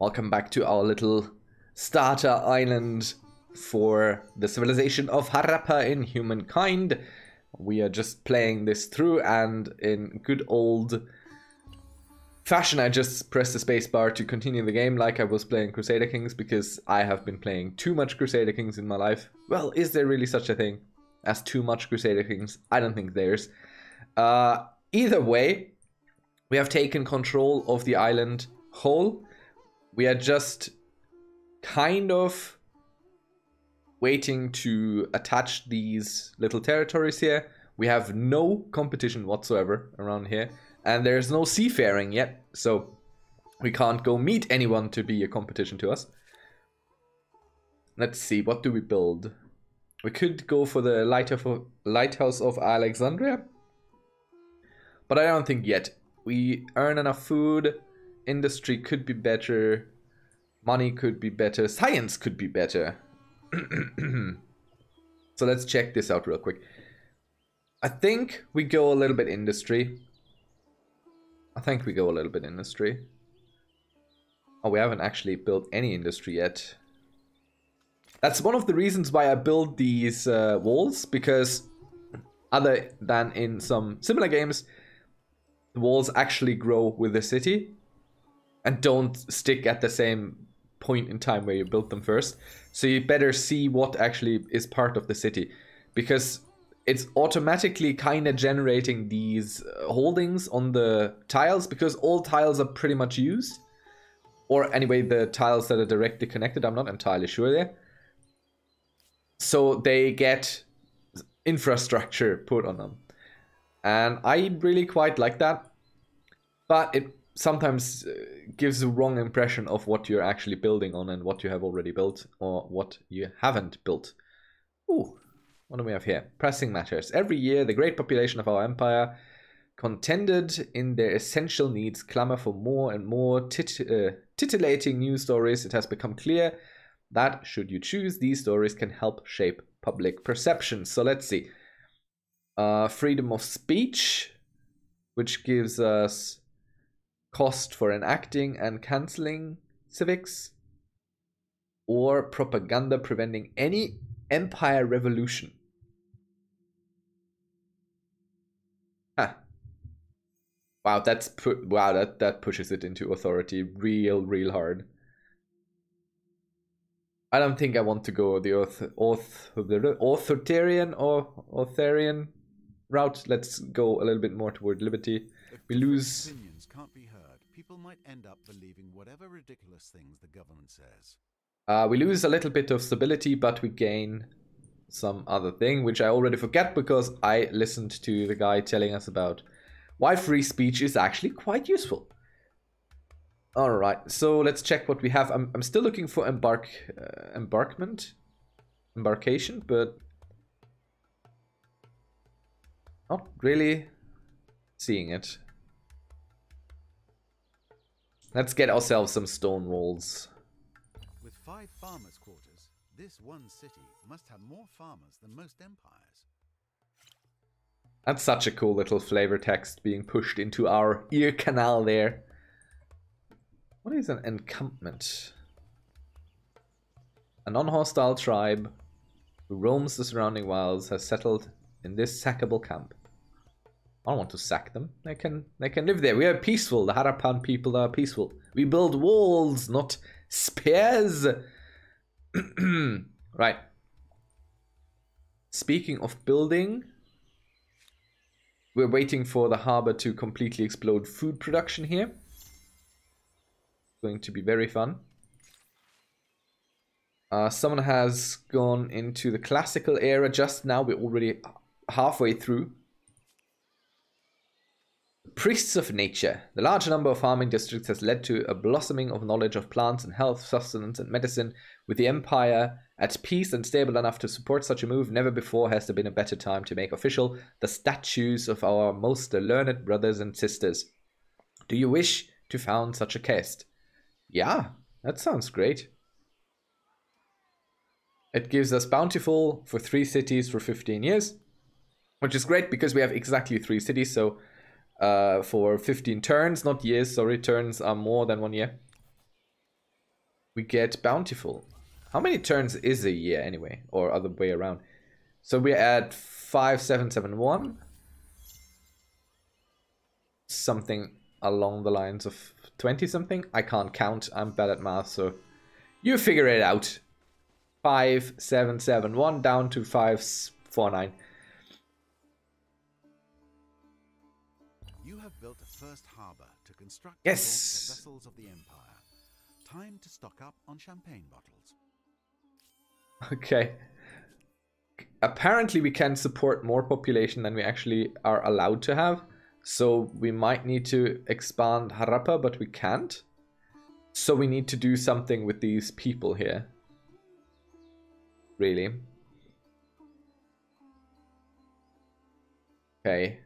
Welcome back to our little starter island for the civilization of Harappa in humankind. We are just playing this through and in good old fashion I just pressed the spacebar to continue the game like I was playing Crusader Kings because I have been playing too much Crusader Kings in my life. Well, is there really such a thing as too much Crusader Kings? I don't think there's. Uh, either way, we have taken control of the island whole we are just kind of waiting to attach these little territories here. We have no competition whatsoever around here. And there's no seafaring yet, so we can't go meet anyone to be a competition to us. Let's see, what do we build? We could go for the Lighthouse of Alexandria. But I don't think yet. We earn enough food industry could be better, money could be better, science could be better. so let's check this out real quick. I think we go a little bit industry. I think we go a little bit industry. Oh, we haven't actually built any industry yet. That's one of the reasons why I build these uh, walls, because other than in some similar games, the walls actually grow with the city and don't stick at the same point in time where you built them first. So you better see what actually is part of the city because it's automatically kind of generating these uh, holdings on the tiles because all tiles are pretty much used. Or anyway, the tiles that are directly connected, I'm not entirely sure there. So they get infrastructure put on them. And I really quite like that. But it sometimes uh, gives a wrong impression of what you're actually building on and what you have already built or what you haven't built. Ooh, what do we have here? Pressing matters. Every year, the great population of our empire, contended in their essential needs, clamor for more and more tit uh, titillating news stories. It has become clear that, should you choose, these stories can help shape public perception. So let's see. Uh, freedom of speech, which gives us cost for enacting and cancelling civics, or propaganda preventing any empire revolution. Huh. Wow, that's pu- wow that that pushes it into authority real real hard. I don't think I want to go the auth auth the authoritarian or authoritarian route. Let's go a little bit more toward liberty. We lose people might end up believing whatever ridiculous things the government says. Uh, we lose a little bit of stability, but we gain some other thing, which I already forget because I listened to the guy telling us about why free speech is actually quite useful. Alright, so let's check what we have. I'm, I'm still looking for embark uh, embarkment, embarkation, but not really seeing it. Let's get ourselves some stone walls. With five farmers' quarters, this one city must have more farmers than most empires. That's such a cool little flavor text being pushed into our ear canal there. What is an encampment? A non-hostile tribe who roams the surrounding wilds has settled in this sackable camp. I don't want to sack them. They can they can live there. We are peaceful. The Harappan people are peaceful. We build walls, not spears. right. Speaking of building, we're waiting for the harbor to completely explode food production here. Going to be very fun. Uh, someone has gone into the classical era just now. We're already halfway through. Priests of nature. The large number of farming districts has led to a blossoming of knowledge of plants and health, sustenance, and medicine. With the empire at peace and stable enough to support such a move, never before has there been a better time to make official the statues of our most learned brothers and sisters. Do you wish to found such a caste? Yeah, that sounds great. It gives us bountiful for three cities for 15 years, which is great because we have exactly three cities, so uh, for 15 turns, not years, sorry, turns are more than one year. we get Bountiful. How many turns is a year anyway? Or other way around? So we're at 5771. Something along the lines of 20 something. I can't count. I'm bad at math, so you figure it out. 5771 down to 549. You have built a first harbor to construct yes. the vessels of the Empire. Time to stock up on champagne bottles. Okay. Apparently we can support more population than we actually are allowed to have. So we might need to expand Harappa, but we can't. So we need to do something with these people here. Really. Okay.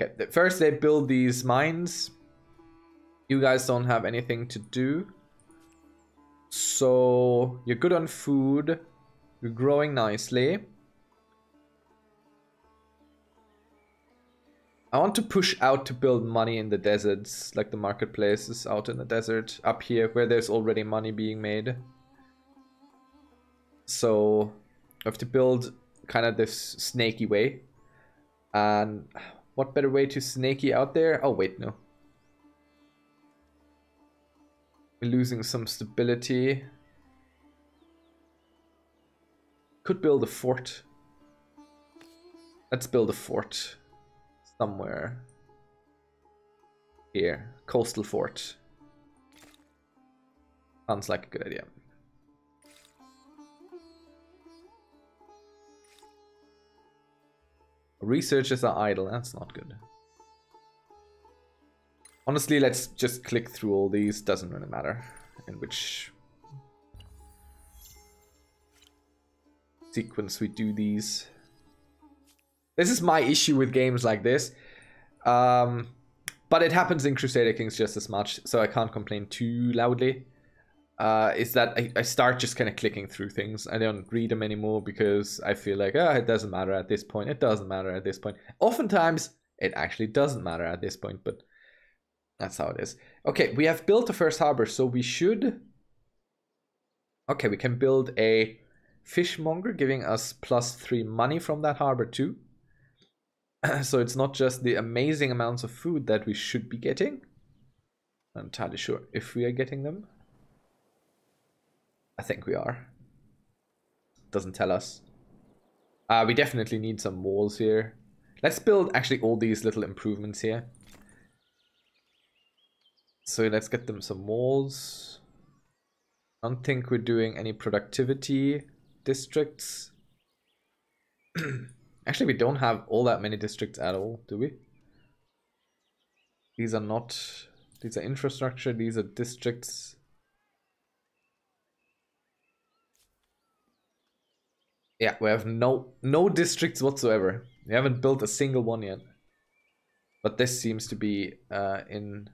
Okay, first they build these mines. You guys don't have anything to do. So you're good on food. You're growing nicely. I want to push out to build money in the deserts, like the marketplaces out in the desert, up here where there's already money being made. So I have to build kind of this snaky way. And what better way to snaky out there? Oh wait, no. We're losing some stability. Could build a fort. Let's build a fort somewhere here. Coastal fort. Sounds like a good idea. Researchers are idle. That's not good. Honestly, let's just click through all these. Doesn't really matter in which sequence we do these. This is my issue with games like this. Um, but it happens in Crusader Kings just as much, so I can't complain too loudly. Uh, is that I, I start just kind of clicking through things. I don't read them anymore because I feel like, oh, it doesn't matter at this point. It doesn't matter at this point. Oftentimes, it actually doesn't matter at this point, but that's how it is. Okay, we have built the first harbor, so we should... Okay, we can build a fishmonger, giving us plus three money from that harbor too. so it's not just the amazing amounts of food that we should be getting. I'm entirely sure if we are getting them. I think we are. Doesn't tell us. Uh, we definitely need some walls here. Let's build actually all these little improvements here. So let's get them some walls. I don't think we're doing any productivity districts. Actually, we don't have all that many districts at all, do we? These are not... These are infrastructure, these are districts. Yeah, we have no no districts whatsoever. We haven't built a single one yet. But this seems to be uh, in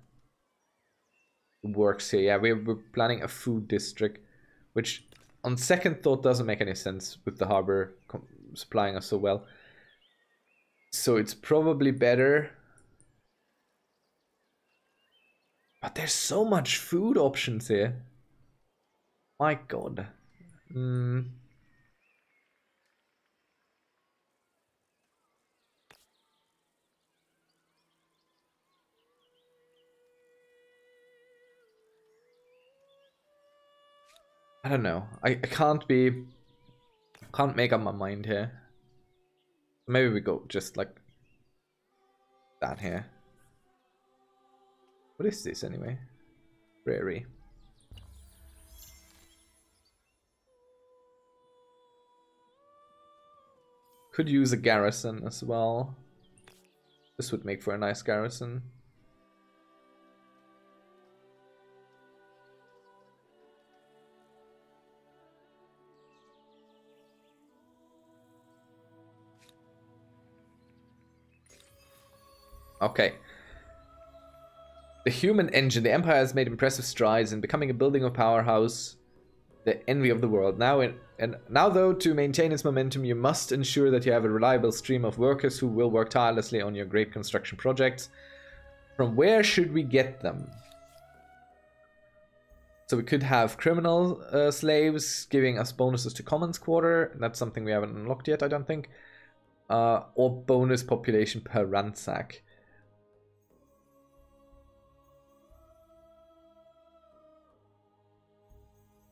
works here. Yeah, we're, we're planning a food district, which on second thought doesn't make any sense with the harbor supplying us so well. So it's probably better. But there's so much food options here. My god. Hmm. I don't know. I, I can't be... Can't make up my mind here. Maybe we go just like that here. What is this anyway? Prairie. Could use a garrison as well. This would make for a nice garrison. Okay. The human engine. The Empire has made impressive strides in becoming a building of powerhouse, the envy of the world. Now, in, and now though, to maintain its momentum, you must ensure that you have a reliable stream of workers who will work tirelessly on your great construction projects. From where should we get them? So we could have criminal uh, slaves giving us bonuses to commons quarter. That's something we haven't unlocked yet, I don't think. Uh, or bonus population per ransack.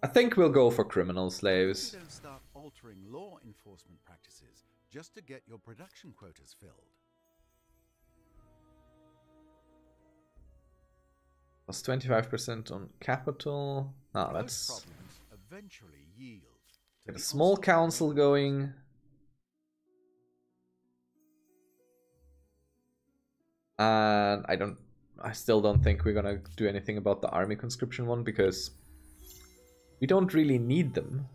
I think we'll go for criminal slaves. don't start altering law enforcement practices just to get your production quotas filled. Plus 25% on capital. Ah, let's get a small council going. And I don't I still don't think we're gonna do anything about the army conscription one because we don't really need them.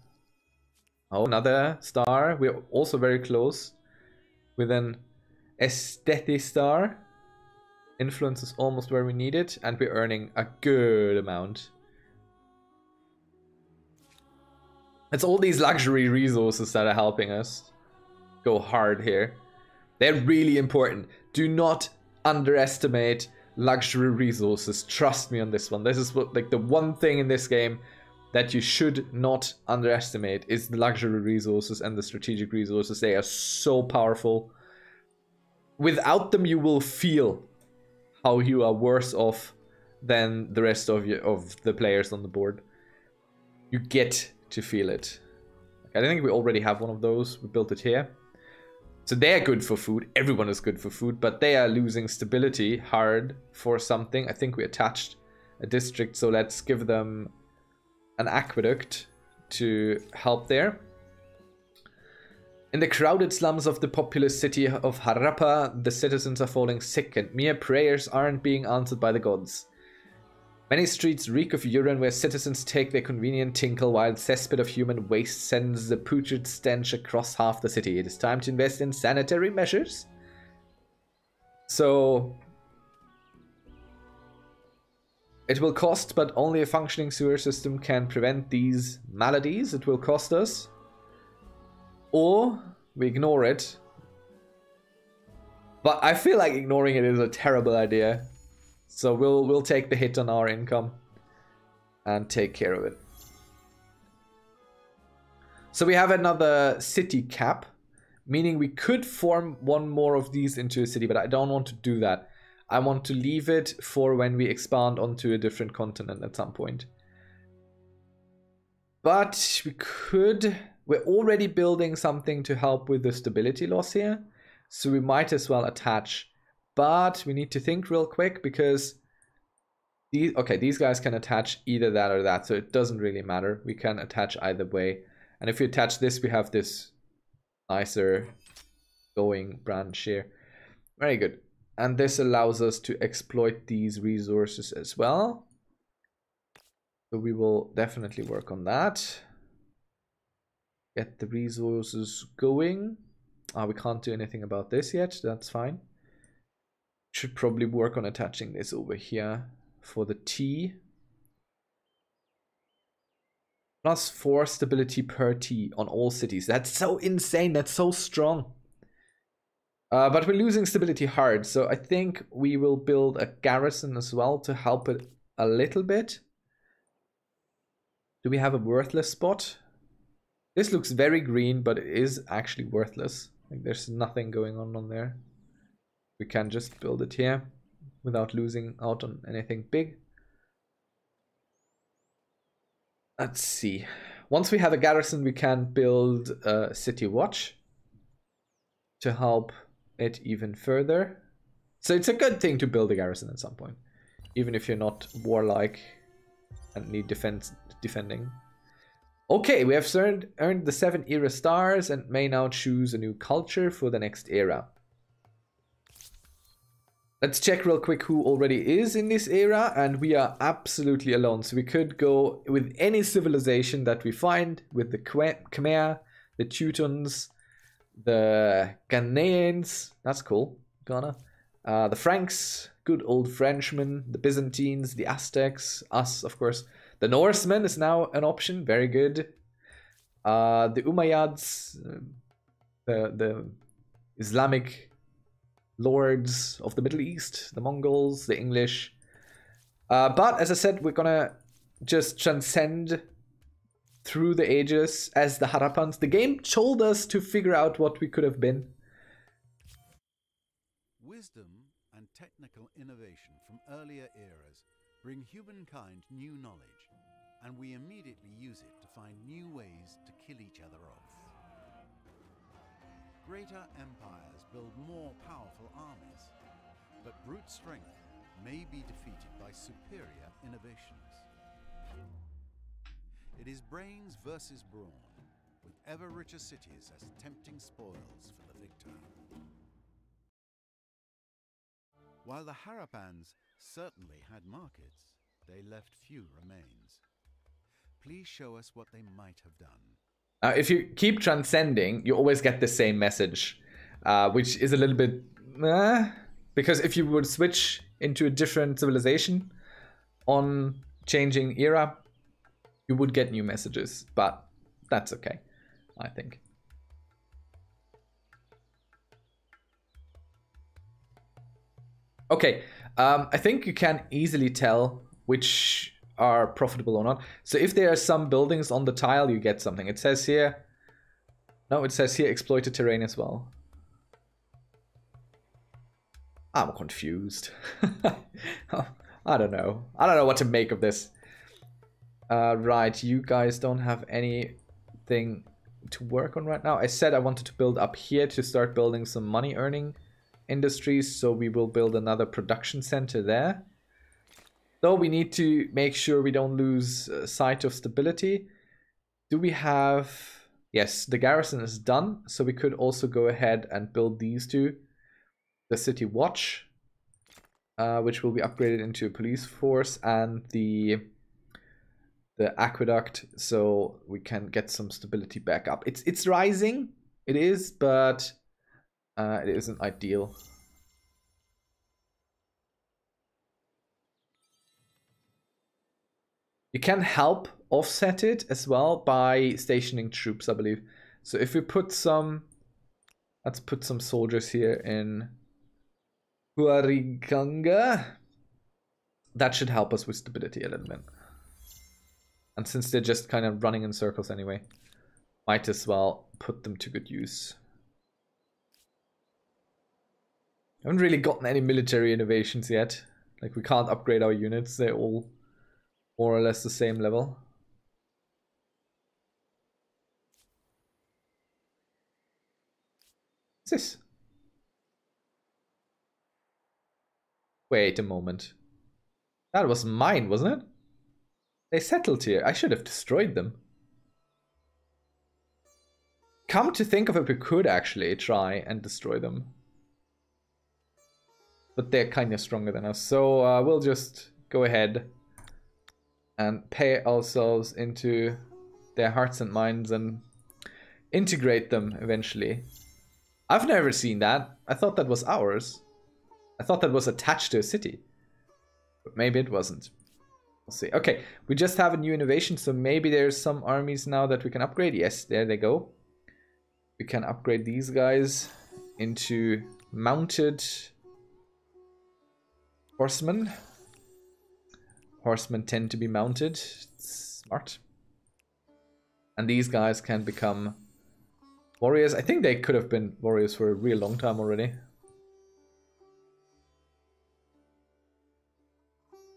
Oh, another star. We're also very close with an aesthetic star. Influence is almost where we need it, and we're earning a good amount. It's all these luxury resources that are helping us go hard here. They're really important. Do not underestimate luxury resources. Trust me on this one. This is what like the one thing in this game that you should not underestimate is the luxury resources and the strategic resources. They are so powerful. Without them, you will feel how you are worse off than the rest of of the players on the board. You get to feel it. I think we already have one of those. We built it here. So they're good for food. Everyone is good for food, but they are losing stability hard for something. I think we attached a district, so let's give them an aqueduct to help there. In the crowded slums of the populous city of Harappa, the citizens are falling sick and mere prayers aren't being answered by the gods. Many streets reek of urine where citizens take their convenient tinkle while cesspit of human waste sends the putrid stench across half the city. It is time to invest in sanitary measures. So it will cost, but only a functioning sewer system can prevent these maladies. It will cost us. Or we ignore it. But I feel like ignoring it is a terrible idea. So we'll we'll take the hit on our income and take care of it. So we have another city cap, meaning we could form one more of these into a city, but I don't want to do that. I want to leave it for when we expand onto a different continent at some point. But we could we're already building something to help with the stability loss here. So we might as well attach. But we need to think real quick because these okay, these guys can attach either that or that, so it doesn't really matter. We can attach either way. And if we attach this, we have this nicer going branch here. Very good. And this allows us to exploit these resources as well. So we will definitely work on that. Get the resources going. Ah, we can't do anything about this yet. That's fine. Should probably work on attaching this over here for the T. Plus 4 stability per T on all cities. That's so insane. That's so strong. Uh, but we're losing stability hard, so I think we will build a garrison as well to help it a little bit. Do we have a worthless spot? This looks very green, but it is actually worthless. Like there's nothing going on on there. We can just build it here without losing out on anything big. Let's see. Once we have a garrison, we can build a city watch to help it even further. So it's a good thing to build a garrison at some point, even if you're not warlike and need defense defending. Okay, we have earned, earned the seven era stars and may now choose a new culture for the next era. Let's check real quick who already is in this era, and we are absolutely alone. So we could go with any civilization that we find, with the Khmer, the Teutons, the Ghanaians, that's cool, Ghana, uh, the Franks, good old Frenchmen, the Byzantines, the Aztecs, us, of course. The Norsemen is now an option, very good. Uh, the Umayyads, the, the Islamic lords of the Middle East, the Mongols, the English. Uh, but as I said, we're gonna just transcend through the ages as the Harappans. The game told us to figure out what we could have been. Wisdom and technical innovation from earlier eras bring humankind new knowledge, and we immediately use it to find new ways to kill each other off. Greater empires build more powerful armies, but brute strength may be defeated by superior innovations. It is brains versus brawn, with ever richer cities as tempting spoils for the victor. While the Harappans certainly had markets, they left few remains. Please show us what they might have done. Uh, if you keep transcending, you always get the same message, uh, which is a little bit. Uh, because if you would switch into a different civilization on changing era, you would get new messages, but that's okay, I think. Okay, um, I think you can easily tell which are profitable or not. So if there are some buildings on the tile, you get something. It says here, no, it says here exploited terrain as well. I'm confused. I don't know. I don't know what to make of this. Uh, right, you guys don't have anything to work on right now. I said I wanted to build up here to start building some money earning industries. So we will build another production center there. Though we need to make sure we don't lose uh, sight of stability. Do we have... Yes, the garrison is done. So we could also go ahead and build these two. The city watch, uh, which will be upgraded into a police force and the the aqueduct so we can get some stability back up. It's it's rising, it is, but uh, it isn't ideal. You can help offset it as well by stationing troops, I believe. So if we put some, let's put some soldiers here in Huariganga. That should help us with stability a little bit. And since they're just kind of running in circles anyway, might as well put them to good use. I haven't really gotten any military innovations yet. Like we can't upgrade our units, they're all more or less the same level. What's this? Wait a moment. That was mine, wasn't it? They settled here. I should have destroyed them. Come to think of it, we could actually try and destroy them. But they're kind of stronger than us. So uh, we'll just go ahead and pay ourselves into their hearts and minds and integrate them eventually. I've never seen that. I thought that was ours. I thought that was attached to a city. But maybe it wasn't. We'll see. Okay, we just have a new innovation, so maybe there's some armies now that we can upgrade. Yes, there they go. We can upgrade these guys into mounted horsemen. Horsemen tend to be mounted. Smart. And these guys can become warriors. I think they could have been warriors for a real long time already.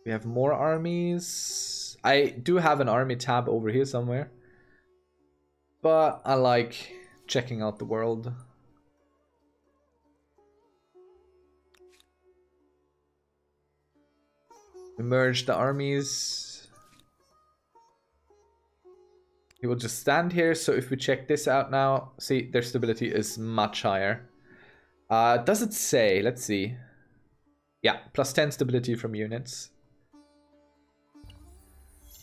We have more armies. I do have an army tab over here somewhere. But I like checking out the world. Merge the armies. He will just stand here. So if we check this out now, see their stability is much higher. Uh, does it say? Let's see. Yeah, plus 10 stability from units.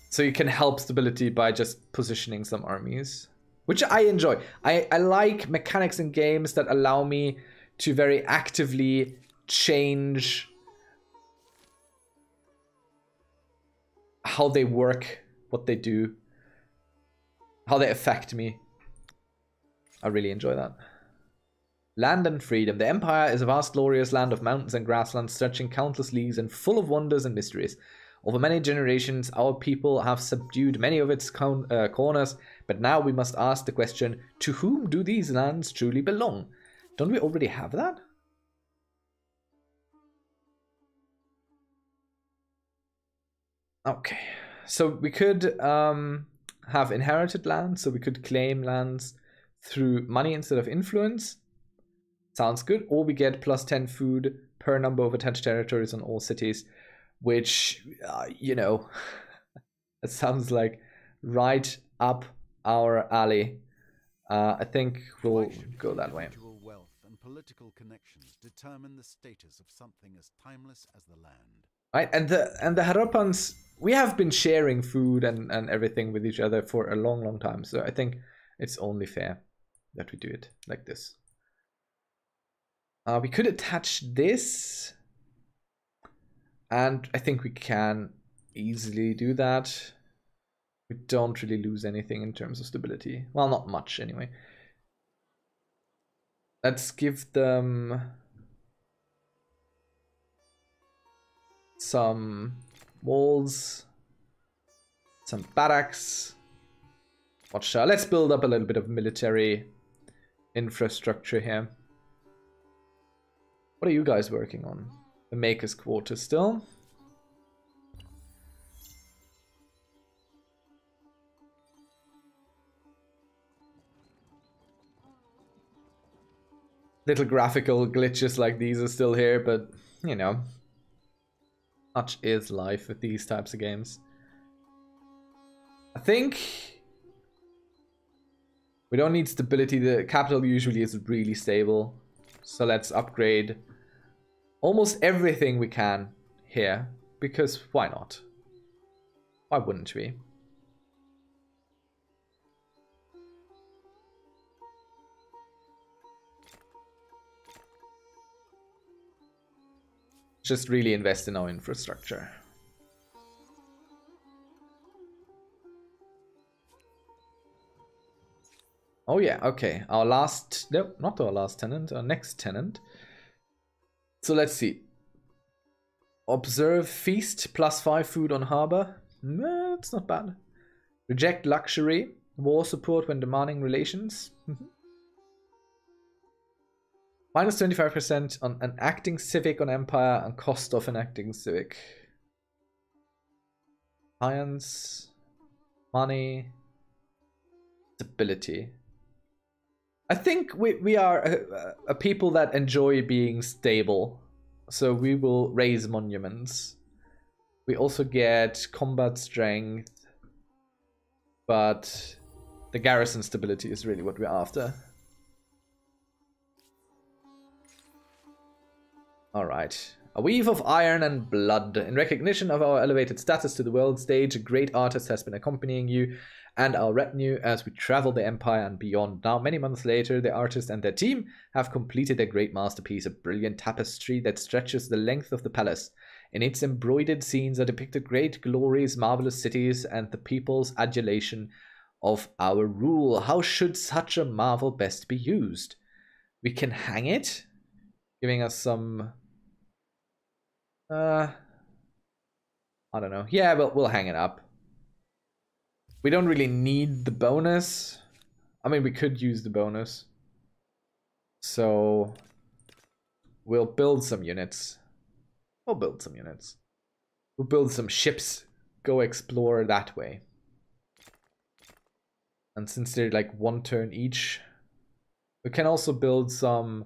So you can help stability by just positioning some armies. Which I enjoy. I, I like mechanics in games that allow me to very actively change how they work, what they do, how they affect me. I really enjoy that. Land and freedom. The Empire is a vast, glorious land of mountains and grasslands stretching countless leagues and full of wonders and mysteries. Over many generations, our people have subdued many of its uh, corners, but now we must ask the question to whom do these lands truly belong? Don't we already have that? Okay, so we could um, have inherited lands, so we could claim lands through money instead of influence. Sounds good. Or we get plus 10 food per number of attached territories on all cities, which, uh, you know, it sounds like right up our alley. Uh, I think we'll go that way. Wealth and political connections determine the status of something as timeless as the land. Right, and the and the Harappans, we have been sharing food and and everything with each other for a long, long time. So I think it's only fair that we do it like this. Uh, we could attach this. And I think we can easily do that. We don't really lose anything in terms of stability. Well, not much anyway. Let's give them some walls, some barracks. Out. Let's build up a little bit of military infrastructure here. What are you guys working on? The Maker's Quarter still? Little graphical glitches like these are still here, but, you know, much is life with these types of games. I think we don't need stability. The capital usually is really stable. So let's upgrade almost everything we can here. Because why not? Why wouldn't we? Just really invest in our infrastructure. Oh yeah, okay. Our last, no, not our last tenet, our next tenet. So let's see. Observe feast plus five food on harbor. Mm, that's not bad. Reject luxury. War support when demanding relations. Mm-hmm. Minus 25% on an acting civic on empire and cost of an acting civic. Science. Money. Stability. I think we, we are a, a, people that enjoy being stable. So we will raise monuments. We also get combat strength. But the garrison stability is really what we're after. Alright. A weave of iron and blood. In recognition of our elevated status to the world stage, a great artist has been accompanying you and our retinue as we travel the empire and beyond. Now, many months later, the artist and their team have completed their great masterpiece, a brilliant tapestry that stretches the length of the palace. In its embroidered scenes are depicted great glories, marvelous cities, and the people's adulation of our rule. How should such a marvel best be used? We can hang it, giving us some. Uh, I don't know. Yeah, but we'll hang it up. We don't really need the bonus. I mean, we could use the bonus. So we'll build some units. We'll build some units. We'll build some ships. Go explore that way. And since they're like one turn each, we can also build some.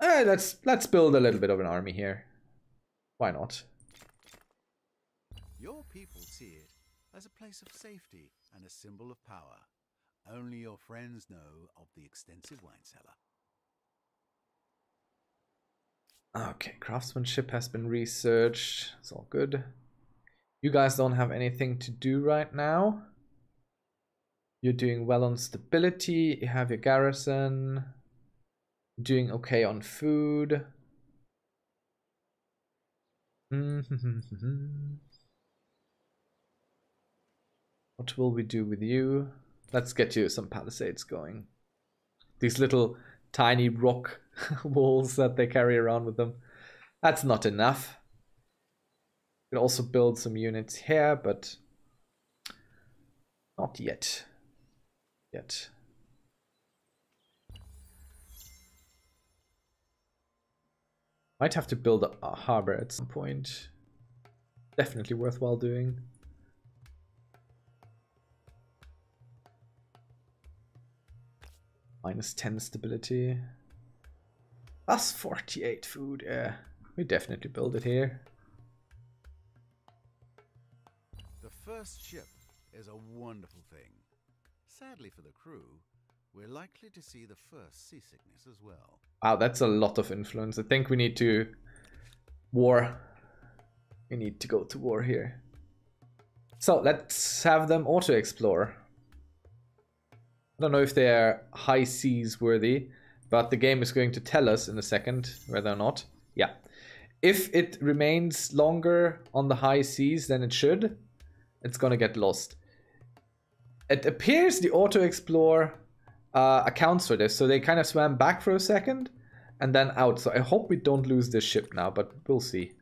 Eh, let's let's build a little bit of an army here. Why not? As a place of safety and a symbol of power. Only your friends know of the extensive wine cellar. Okay, craftsmanship has been researched. It's all good. You guys don't have anything to do right now. You're doing well on stability. You have your garrison. Doing okay on food. Mm-hmm. What will we do with you? Let's get you some palisades going. These little tiny rock walls that they carry around with them. That's not enough. Could also build some units here, but not yet. Yet. Might have to build a harbor at some point. Definitely worthwhile doing. Minus 10 stability. Plus 48 food, yeah. We definitely build it here. The first ship is a wonderful thing. Sadly for the crew, we're likely to see the first seasickness as well. Wow, that's a lot of influence. I think we need to war. We need to go to war here. So let's have them auto explore. I don't know if they're high seas worthy, but the game is going to tell us in a second whether or not. Yeah. If it remains longer on the high seas than it should, it's gonna get lost. It appears the auto explore uh, accounts for this. So they kind of swam back for a second and then out. So I hope we don't lose this ship now, but we'll see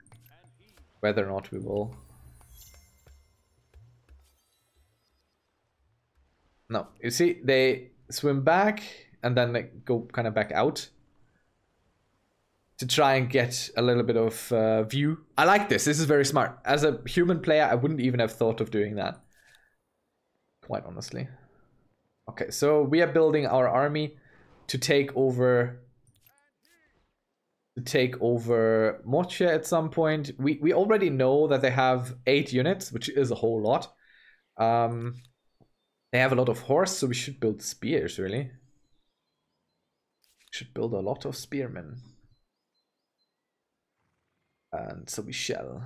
whether or not we will. No, you see, they swim back and then they go kind of back out to try and get a little bit of uh, view. I like this. This is very smart. As a human player, I wouldn't even have thought of doing that. Quite honestly. Okay, so we are building our army to take over to take over Moche at some point. We we already know that they have eight units, which is a whole lot. Um, they have a lot of horse, so we should build spears. Really, should build a lot of spearmen, and so we shall.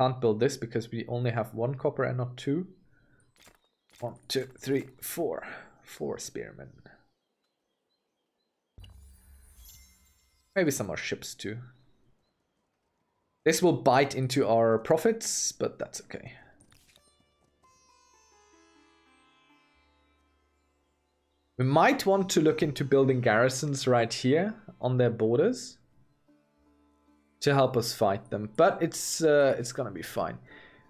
Can't build this because we only have one copper and not two. One, two, three, four. Four spearmen. Maybe some more ships too. This will bite into our profits, but that's okay. We might want to look into building garrisons right here on their borders to help us fight them, but it's uh, it's gonna be fine.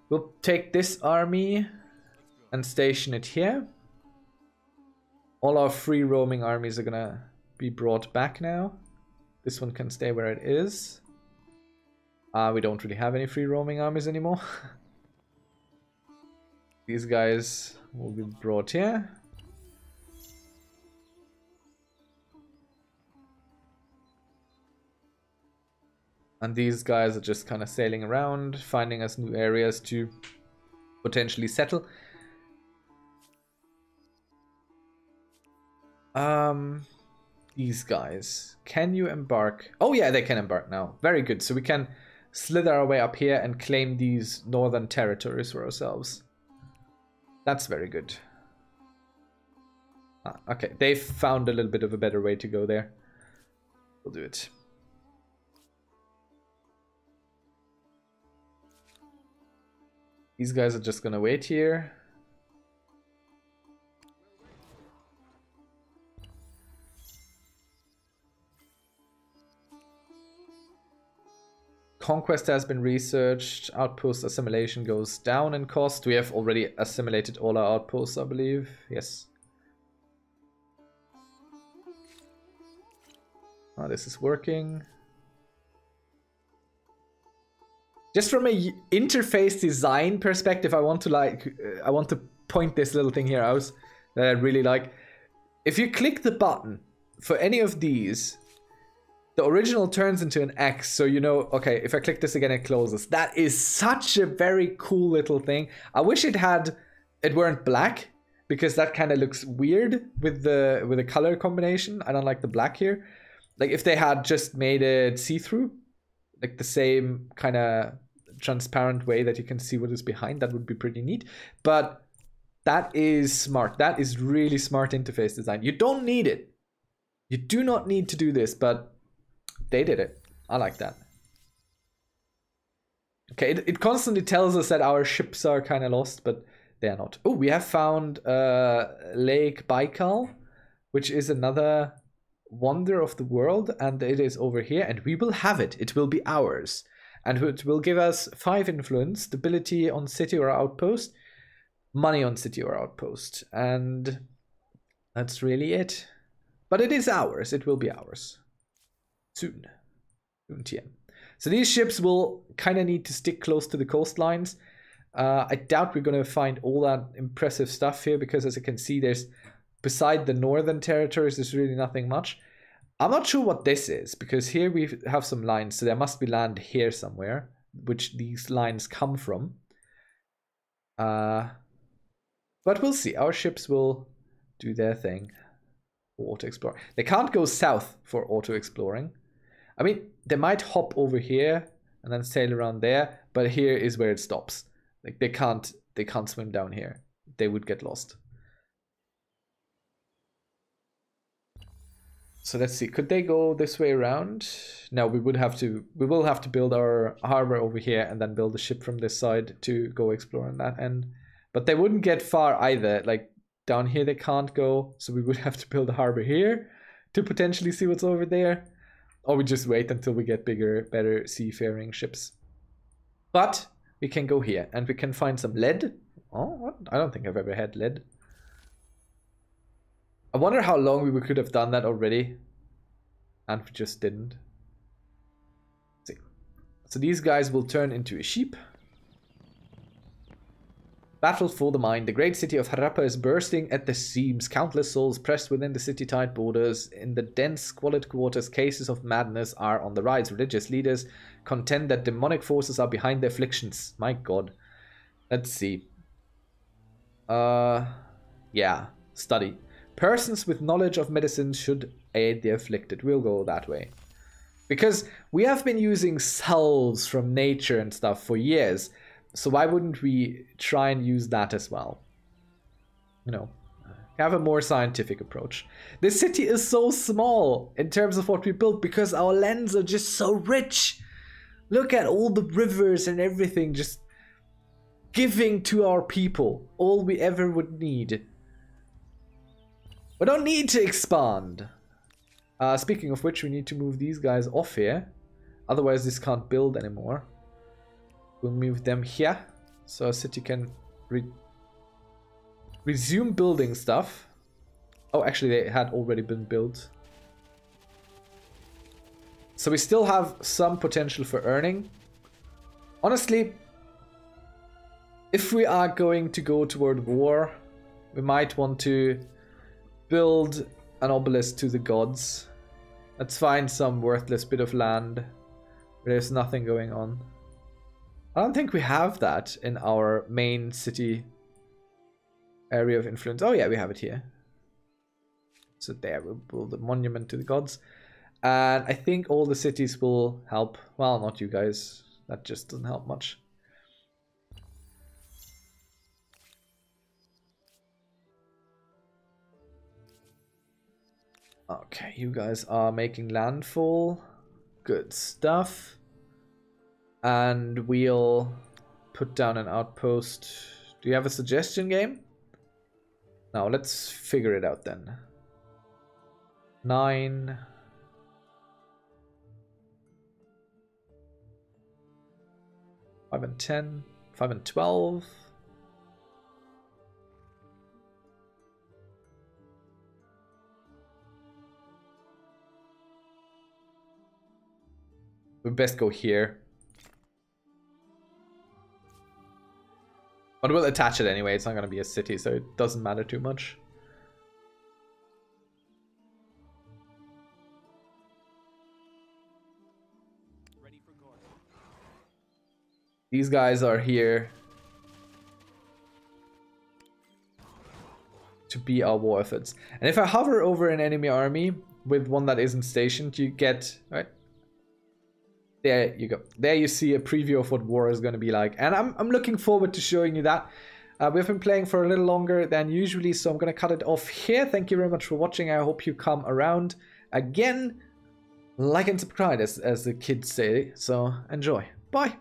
We'll take this army and station it here. All our free roaming armies are gonna be brought back now. This one can stay where it is. Uh, we don't really have any free roaming armies anymore. These guys will be brought here. And these guys are just kind of sailing around, finding us new areas to potentially settle. Um, these guys. Can you embark? Oh yeah, they can embark now. Very good. So we can slither our way up here and claim these northern territories for ourselves. That's very good. Ah, okay, they've found a little bit of a better way to go there. We'll do it. These guys are just gonna wait here. Conquest has been researched. Outpost assimilation goes down in cost. We have already assimilated all our outposts, I believe. Yes. Oh, this is working. Just from a interface design perspective, I want to like, uh, I want to point this little thing here out that I really like. If you click the button for any of these, the original turns into an X, so you know, okay, if I click this again, it closes. That is such a very cool little thing. I wish it had, it weren't black, because that kind of looks weird with the with the color combination. I don't like the black here. Like if they had just made it see-through, like the same kind of transparent way that you can see what is behind, that would be pretty neat. But that is smart. That is really smart interface design. You don't need it. You do not need to do this, but they did it. I like that. Okay, it, it constantly tells us that our ships are kind of lost, but they are not. Oh, we have found uh, Lake Baikal, which is another wonder of the world, and it is over here, and we will have it. It will be ours. And it will give us 5 influence, stability on city or outpost, money on city or outpost. And that's really it. But it is ours. It will be ours. Soon. Soon, TM. So these ships will kind of need to stick close to the coastlines. Uh, I doubt we're going to find all that impressive stuff here because as you can see, there's beside the northern territories, there's really nothing much. I'm not sure what this is because here we have some lines, so there must be land here somewhere, which these lines come from. Uh, but we'll see. Our ships will do their thing auto exploring. They can't go south for auto exploring. I mean, they might hop over here and then sail around there, but here is where it stops. Like they can't they can't swim down here. They would get lost. So let's see. Could they go this way around? No, we would have to. We will have to build our harbor over here and then build a ship from this side to go explore on that end. But they wouldn't get far either. Like down here, they can't go. So we would have to build a harbor here to potentially see what's over there, or we just wait until we get bigger, better seafaring ships. But we can go here and we can find some lead. Oh, what? I don't think I've ever had lead. I wonder how long we could have done that already. And we just didn't. Let's see. So these guys will turn into a sheep. Battle for the mind. The great city of Harappa is bursting at the seams. Countless souls pressed within the city-tight borders. In the dense, squalid quarters, cases of madness are on the rise. Religious leaders contend that demonic forces are behind the afflictions. My god. Let's see. Uh, yeah. Study. Persons with knowledge of medicine should aid the afflicted. We'll go that way. Because we have been using salves from nature and stuff for years. So why wouldn't we try and use that as well? You know, have a more scientific approach. This city is so small in terms of what we built because our lands are just so rich. Look at all the rivers and everything just giving to our people all we ever would need. We don't need to expand. Uh, speaking of which, we need to move these guys off here. Otherwise, this can't build anymore. We'll move them here. So city can re resume building stuff. Oh, actually, they had already been built. So we still have some potential for earning. Honestly, if we are going to go toward war, we might want to build an obelisk to the gods. Let's find some worthless bit of land there's nothing going on. I don't think we have that in our main city area of influence. Oh yeah, we have it here. So there, we'll build a monument to the gods. And I think all the cities will help. Well, not you guys. That just doesn't help much. Okay, you guys are making landfall. Good stuff. And we'll put down an outpost. Do you have a suggestion game? Now let's figure it out then. Nine. 5 and 10, 5 and 12. We best go here. But we'll attach it anyway, it's not going to be a city, so it doesn't matter too much. These guys are here to be our war efforts. And if I hover over an enemy army with one that isn't stationed, you get, right? There you go. There you see a preview of what war is going to be like. And I'm, I'm looking forward to showing you that. Uh, we've been playing for a little longer than usually, so I'm going to cut it off here. Thank you very much for watching. I hope you come around again. Like and subscribe, as, as the kids say. So enjoy. Bye.